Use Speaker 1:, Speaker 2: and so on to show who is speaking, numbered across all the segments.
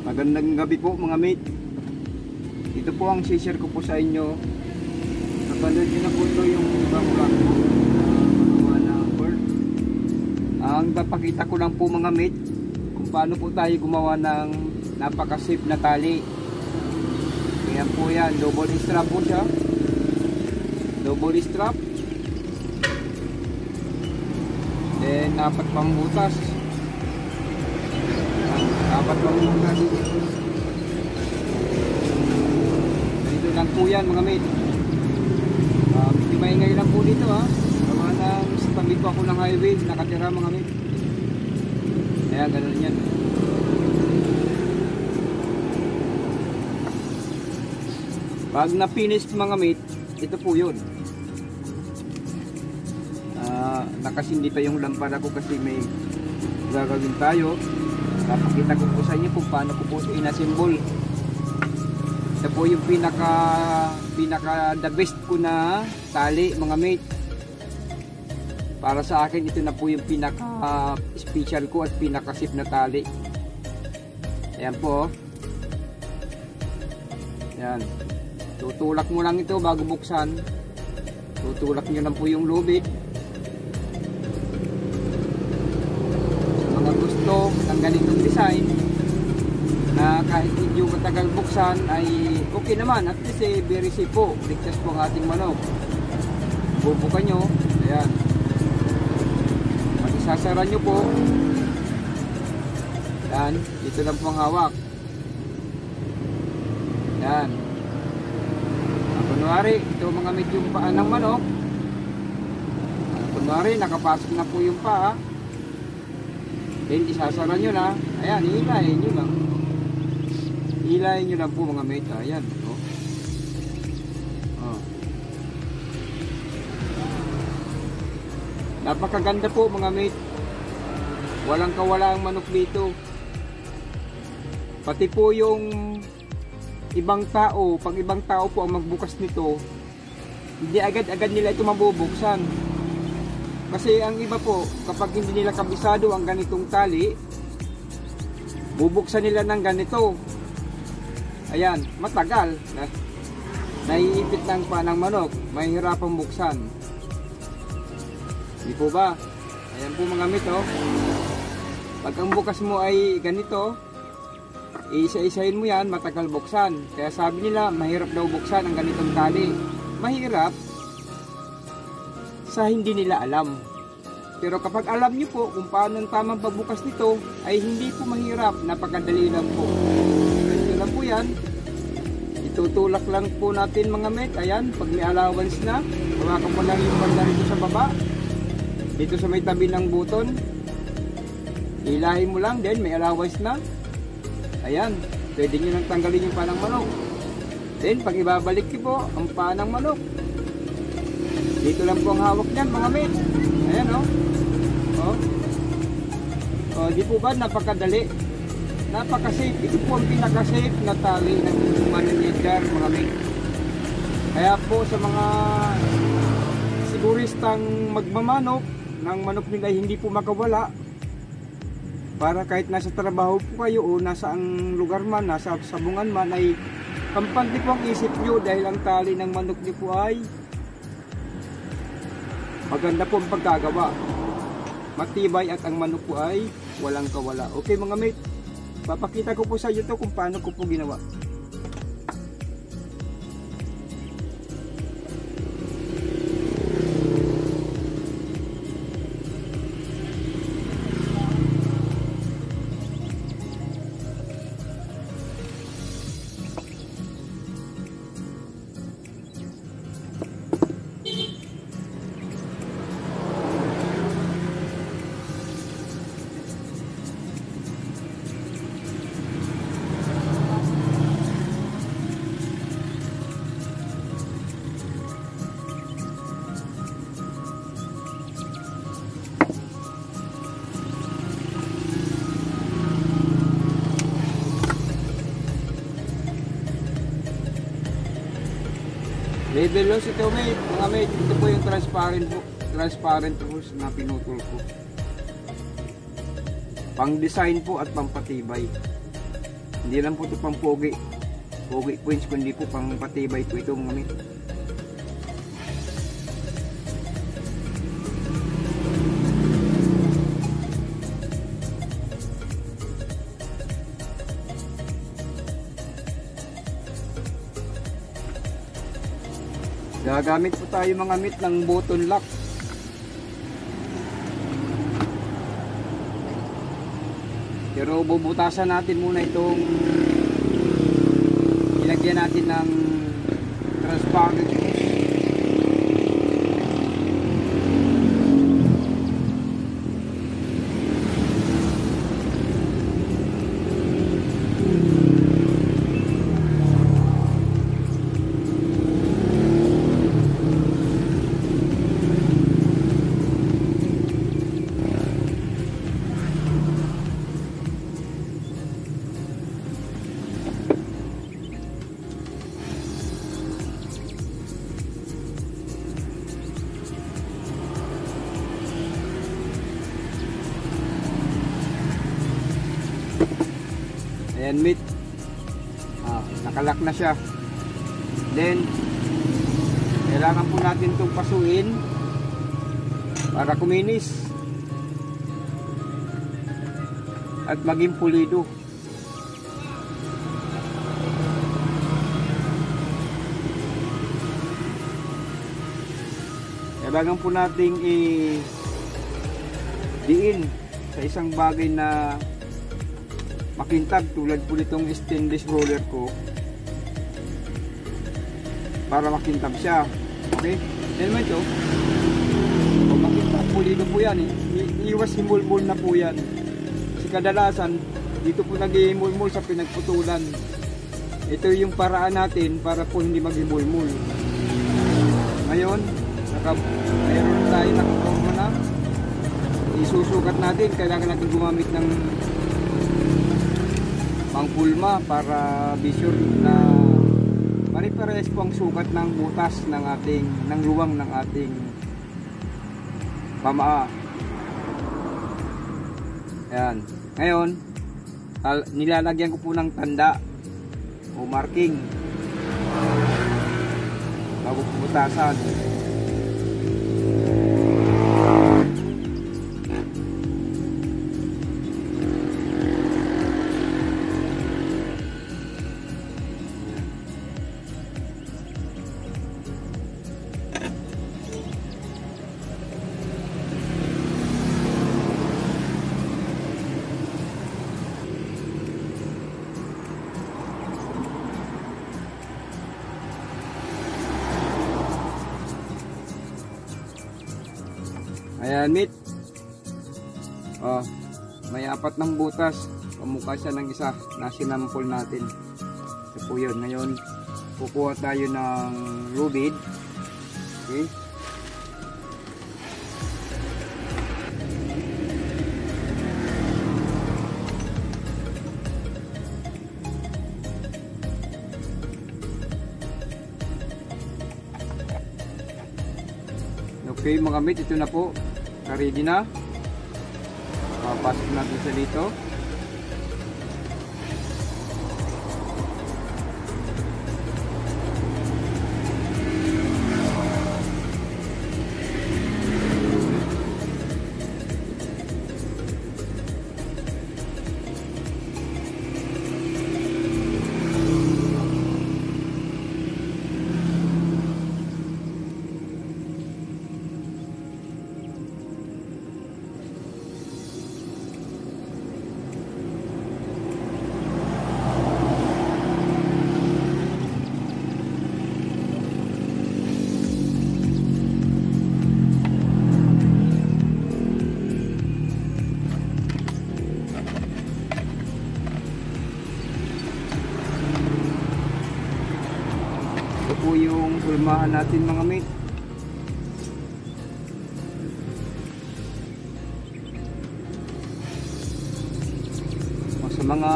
Speaker 1: Magandang gabi po mga mate. Ito po ang share ko po sa inyo. Napanood nyo na po ito yung vlog ko. Pagawa ng bird. Ang papakita ko lang po mga mate kung paano po tayo gumawa ng napaka-safe na tali. Ayan po yan. Double strap po siya. Double strap. Then, apat pang butas. Apat pang butas. Ganito lang po yan mga mate. Uh, medyo maingay lang po dito ha. Gawa ng sa ako ng highway. Nakatira mga mate. Kaya ganun yan. Pag na-finish mga mate, ito po yun. Ah, nakasindi pa yung lampara ko kasi may gagawin tayo. Papakita ko po sa inyo kung paano ko po ito inasimbol. Ito po yung pinaka pinaka the best ko na tali mga mate. Para sa akin ito na po yung pinaka special ko at pinaka safe na tali. Ayan po. oh. Ayan. Tutulak mo lang ito bago buksan. Tutulak nyo lang po yung lubid. Sa mga gusto ng ganitong design na kahit medyo matagal buksan ay okay naman. At least eh, very safe po. Ligtas po ang ating manok. Bubukan nyo. Ayan. Pag isasara nyo po. Yan. Dito lang po ang hawak. Yan. Ah, kunwari, ito mga medyong paa ng manok. Ah, kunwari, nakapasok na po yung paa. Then, isasara nyo na. Ayan, hihilahin nyo lang. Hihilahin nyo lang po mga mate. Ayan. Oh. Oh. Napakaganda po mga mate. Walang kawala ang manok dito. Pati po yung ibang tao, pag ibang tao po ang magbukas nito, hindi agad-agad nila ito mabubuksan. Kasi ang iba po, kapag hindi nila kabisado ang ganitong tali, bubuksan nila ng ganito. Ayan, matagal. Na, naiipit ng pa ng manok, mahihirapang buksan. Hindi po ba? Ayan po mga mito. Pag ang bukas mo ay ganito, isa-isahin mo yan, matagal buksan. Kaya sabi nila, mahirap daw buksan ang ganitong tali. Mahirap sa hindi nila alam. Pero kapag alam nyo po kung paano ang tamang pagbukas nito, ay hindi po mahirap, napakadali lang po. Ito lang po yan. Itutulak lang po natin mga met. Ayan, pag may allowance na, hawakan mo lang yung banda rito sa baba. Dito sa may tabi ng buton. Ilahin mo lang, then may allowance na. Ayan, pwede nyo nang tanggalin yung panang manok. Then, pag ibabalik nyo po, ang panang manok. Dito lang po ang hawak niyan, mga mate. Ayan, oh. Oh. Di po ba napakadali? Napaka-safe. Ito po ang pinaka-safe na tali ng manager, mga mate. Kaya po sa mga siguristang magmamanok, ng manok nila hindi po makawala, para kahit nasa trabaho po kayo o nasa ang lugar man, nasa sabungan man ay kampante po ang isip nyo dahil ang tali ng manok nyo po ay maganda po ang pagkagawa. Matibay at ang manok po ay walang kawala. Okay mga mate, papakita ko po sa iyo to kung paano ko po ginawa. Level loss ito mate, mga mate, ito po yung transparent po, transparent hose na pinutol ko. Pang design po at pampatibay. Hindi lang po ito pang pogi. Pogi points, kundi po pang patibay po ito mga mate. Gagamit po tayo mga mit ng button lock. Pero bubutasan natin muna itong ilagyan natin ng transparent Ayan meat. Ah, nakalak na siya. Then, kailangan po natin itong pasuin para kuminis. At maging pulido. Kailangan po nating i diin sa isang bagay na makintab tulad po nitong stainless roller ko. Para makintab siya. Okay? Then mo ito o makintab pulido po yan eh. Iwas himulmul na po yan. Kasi kadalasan dito po naghihimulmul sa pinagputulan. Ito yung paraan natin para po hindi maghimulmul. Ngayon naka, mayroon tayo nakapromo na isusukat natin kailangan natin gumamit ng pangpulma para be sure na pare-parehas po ang sukat ng butas ng ating ng luwang ng ating pamaa. Ayan. Ngayon, al- nilalagyan ko po ng tanda o marking bago po meat. Oh, may apat ng butas. Pamukha siya ng isa na sinampol natin. Ito po yun. Ngayon, kukuha tayo ng rubid. Okay. Okay mga mate, ito na po. Ready na. Papasok natin sa dito. Pulmahan natin mga mate. Sa mga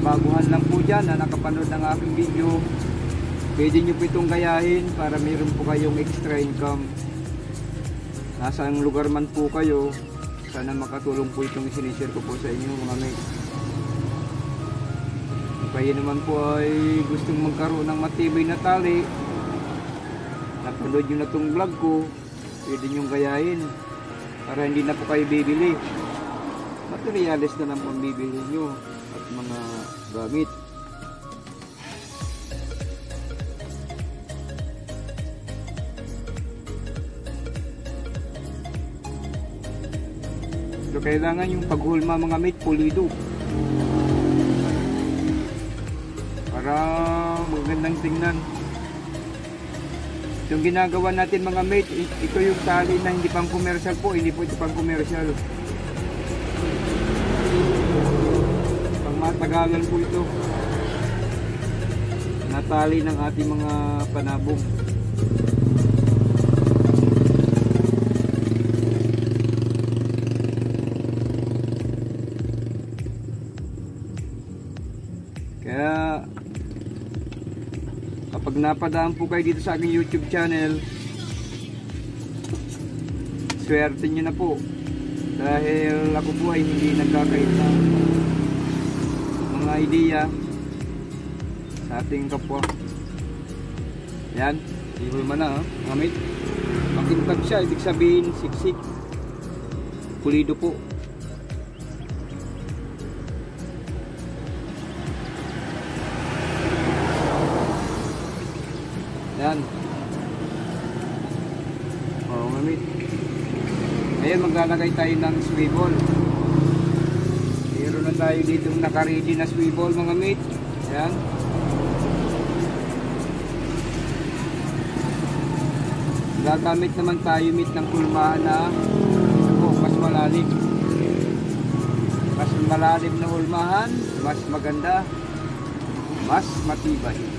Speaker 1: baguhan lang po dyan na nakapanood ng aking video, pwede nyo po itong gayahin para meron po kayong extra income. Nasa ang lugar man po kayo, sana makatulong po itong sinishare ko po sa inyo mga mate. kayo naman po ay gustong magkaroon ng matibay na tali, napanood nyo na tong vlog ko, pwede nyo gayahin para hindi na po kayo bibili. Materialis na lang po ang bibili nyo at mga gamit. So kailangan yung paghulma mga mate pulido. Para magandang tingnan. Yung ginagawa natin mga mate, ito yung tali na hindi pang commercial po, hindi po ito pang commercial. Pang matagalan po ito. Natali ng ating mga panabong. Kapag napadaan po kayo dito sa aking YouTube channel, swerte nyo na po. Dahil ako po ay hindi nagkakait ng mga ideya sa ating kapwa. Yan, ihulma na ha, mga mate. Makintab siya, ibig sabihin siksik. Pulido po. Maglalagay tayo ng swivel. Meron na tayo dito nakaready na swivel mga mate. Yan. Gagamit naman tayo mate ng kulmahan na oh, mas malalim. Mas malalim na hulmahan, mas maganda, mas matibay.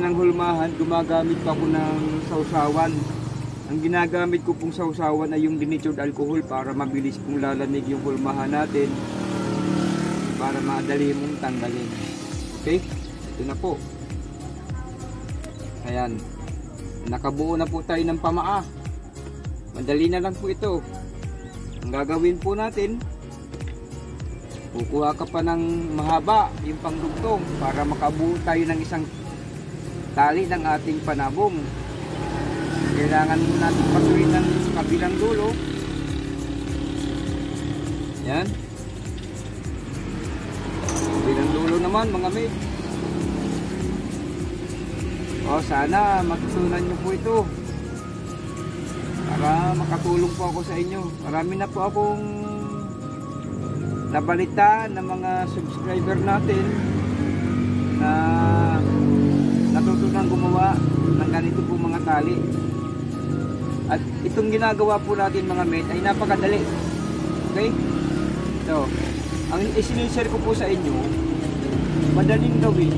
Speaker 1: Ng hulmahan, gumagamit pa ako ng sausawan. Ang ginagamit ko pong sausawan ay yung denatured alcohol para mabilis pong lalamig yung hulmahan natin para madali mong tanggalin. Okay? Ito na po. Ayan. Nakabuo na po tayo ng pamaa. Madali na lang po ito. Ang gagawin po natin, kukuha ka pa ng mahaba yung pangdugtong para makabuo tayo ng isang tali ng ating panabong. Kailangan natin pasuin ng kabilang dulo. Yan. Kabilang dulo naman mga mate o sana matutunan nyo po ito. Para makatulong po ako sa inyo. Marami na po akong nabalita ng mga subscriber natin na gumawa ng ganito po mga tali. At itong ginagawa po natin mga mate ay napakadali. Okay? So, ang isinishare ko po sa inyo, madaling gawin,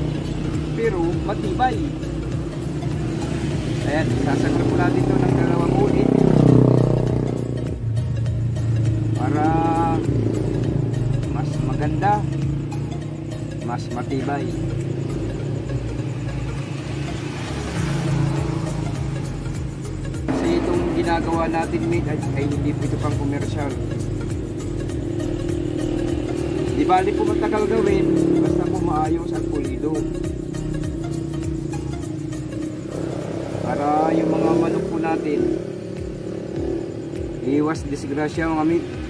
Speaker 1: pero matibay. Ayan, sasagla po natin ito ng dalawang ulit para mas maganda, mas matibay. Ginagawa natin mate ay, ay hindi ito pang commercial. Di bali po matagal gawin, basta po maayos at pulido. Para yung mga manok po natin, iwas disgrasya mga mate.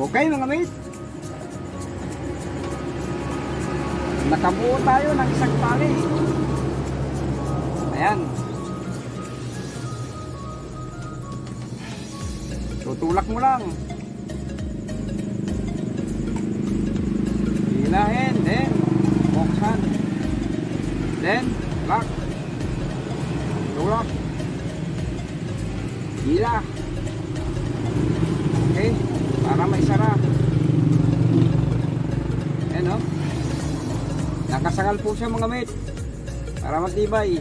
Speaker 1: Okay mga mate. Nakabuo tayo ng isang tali. Ayan. Tutulak mo lang. Hilahin, then buksan. Then, lock. Tulak. Hila. Okay, para may sara. Ayan o. Nakasangal po siya mga mate. Para matibay.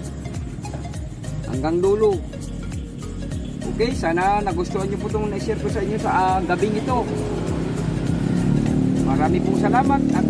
Speaker 1: Hanggang dulo. Okay, sana nagustuhan niyo po itong na-share ko sa inyo sa ah, gabing ito. Marami pong salamat at